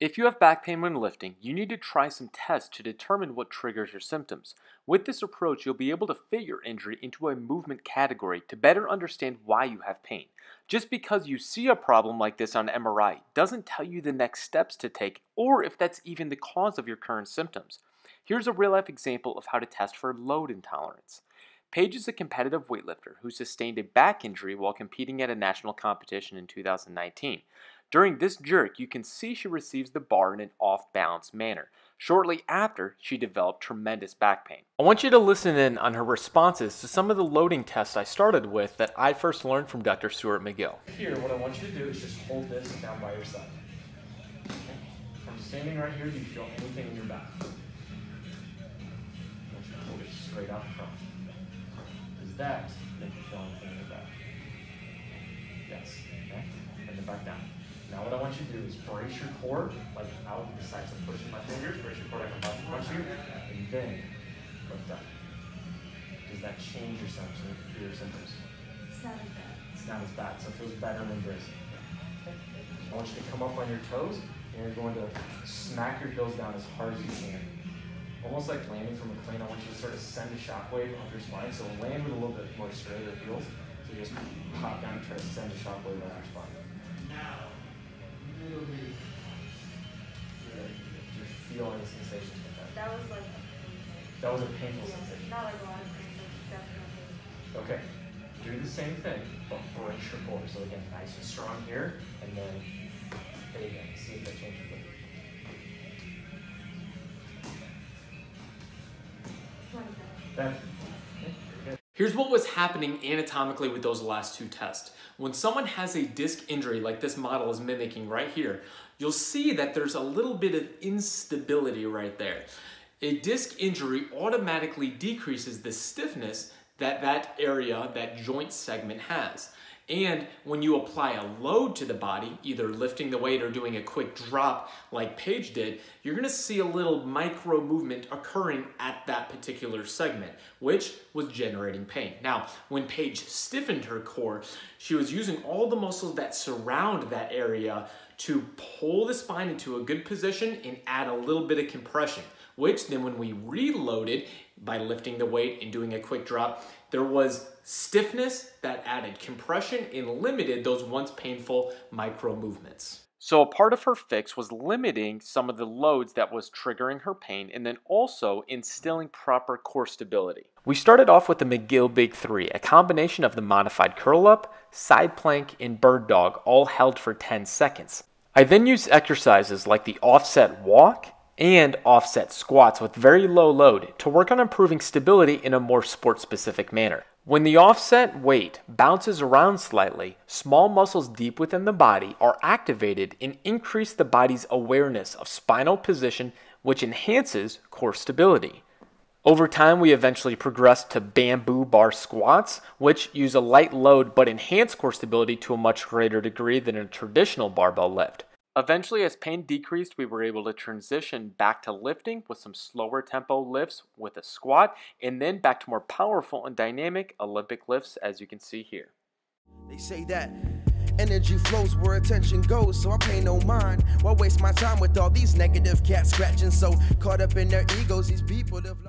If you have back pain when lifting, you need to try some tests to determine what triggers your symptoms. With this approach, you'll be able to fit your injury into a movement category to better understand why you have pain. Just because you see a problem like this on MRI doesn't tell you the next steps to take or if that's even the cause of your current symptoms. Here's a real life example of how to test for load intolerance. Paige is a competitive weightlifter who sustained a back injury while competing at a national competition in 2019. During this jerk, you can see she receives the bar in an off balance manner. Shortly after, she developed tremendous back pain. I want you to listen in on her responses to some of the loading tests I started with that I first learned from Dr. Stuart McGill. Here, what I want you to do is just hold this down by your side. Okay. From standing right here, do you feel anything in your back? I want you to hold it straight out front. Does that make you feel anything in your back? Yes. Okay. And then back down. Now what I want you to do is brace your core, like out the sides of pushing my fingers, brace your core like I'm about to punch you, and then lift up. Does that change your symptoms? Your symptoms? It's not as bad. It's not as bad, so it feels better than bracing. Okay. I want you to come up on your toes, and you're going to smack your heels down as hard as you can. Almost like landing from a plane, I want you to sort of send a shockwave up your spine, so land with a little bit more straighter heels. So you just pop down and try to send a shockwave up your spine. Do you feel any sensations with that? That was like a painful. That was a painful Yeah, sensation. Not like a lot of pain, but definitely. Okay. Do the same thing, but brace your core. So again, nice and strong here, and then hit again. See if that changes it. Not as bad. That. Here's what was happening anatomically with those last two tests. When someone has a disc injury like this model is mimicking right here, you'll see that there's a little bit of instability right there. A disc injury automatically decreases the stiffness that that area, that joint segment has. And when you apply a load to the body, either lifting the weight or doing a quick drop like Paige did, you're gonna see a little micro movement occurring at that particular segment, which was generating pain. Now, when Paige stiffened her core, she was using all the muscles that surround that area to pull the spine into a good position and add a little bit of compression, which then when we reloaded by lifting the weight and doing a quick drop, there was stiffness that added compression and limited those once painful micro movements. So a part of her fix was limiting some of the loads that was triggering her pain and then also instilling proper core stability. We started off with the McGill Big 3, a combination of the modified curl up, side plank, and bird dog all held for 10 seconds. I then used exercises like the offset walk and offset squats with very low load to work on improving stability in a more sport specific manner. When the offset weight bounces around slightly, small muscles deep within the body are activated and increase the body's awareness of spinal position, which enhances core stability. Over time, we eventually progressed to bamboo bar squats, which use a light load but enhance core stability to a much greater degree than a traditional barbell lift. Eventually, as pain decreased, we were able to transition back to lifting with some slower tempo lifts with a squat, and then back to more powerful and dynamic Olympic lifts, as you can see here. They say that energy flows where attention goes, so I pay no mind. Why waste my time with all these negative cats scratching? So caught up in their egos, these people have.